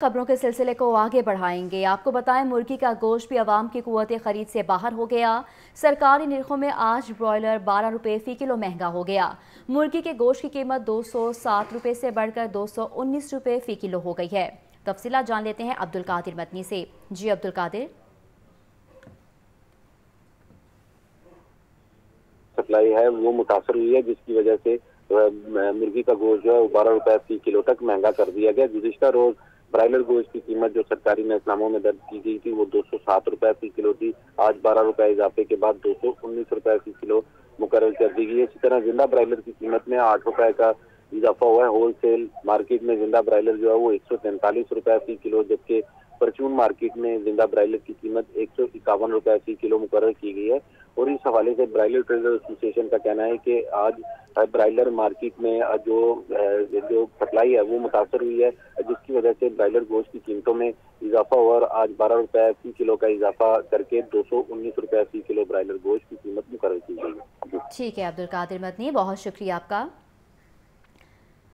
खबरों के सिलसिले को आगे बढ़ाएँगे। आपको बताएँ, मुर्गी का गोश्त भी आवाम की कुत खरीद से बाहर हो गया। सरकारी निरखों में आज ब्रॉयलर बारह रुपये फ़ी किलो महँगा हो गया। मुर्गी के गोश्त की कीमत दो सौ सात रुपये से बढ़कर दो सौ उन्नीस रुपये फ़ी किलो हो गई है। तफसीला जान लेते हैं अब्दुल कादिर मदनी से। जी अब्दुल कादिर। सप्लाई है, वो मुतासर हुई है, जिसकी वजह से मुर्गी का गोश्त जो है बारह रुपए फ़ी किलो तक महँगा कर दिया गया। गुजशत रोज ब्रायलर गोश्त की कीमत जो सरकारी नेतनामों में दर्ज की गई थी, वो दो सौ सात रुपए फ़ी किलो थी। आज बारह रुपए इजाफे के बाद दो सौ उन्नीस रुपए फ़ी किलो मुकर कर दी गई है। इसी तरह ज़िंदा ब्रायलर की कीमत में आठ रुपए का इजाफा हुआ है। होल सेल मार्केट में ज़िंदा ब्रायलर जो है वो एक सौ तैंतालीस रुपए फ़ी किलो, जबकि परचून मार्केट में ज़िंदा ब्रायलर की कीमत एक सौ इक्यावन रुपए फ़ी किलो मुकर की गई है। और इस हवाले से ब्राइलर ट्रेडर एसोसिएशन का कहना है कि आज ब्राइलर मार्केट में जो जो सप्लाई है वो मुतासर हुई है, जिसकी वजह से ब्राइलर गोश्त की कीमतों में इजाफा हुआ और आज बारह रुपए फ़ी किलो का इजाफा करके दो सौ उन्नीस रुपए फ़ी किलो ब्रायलर गोश्त की कीमत मुकर की गई ठीक है, अब्दुल कादिर मदनी, बहुत शुक्रिया आपका।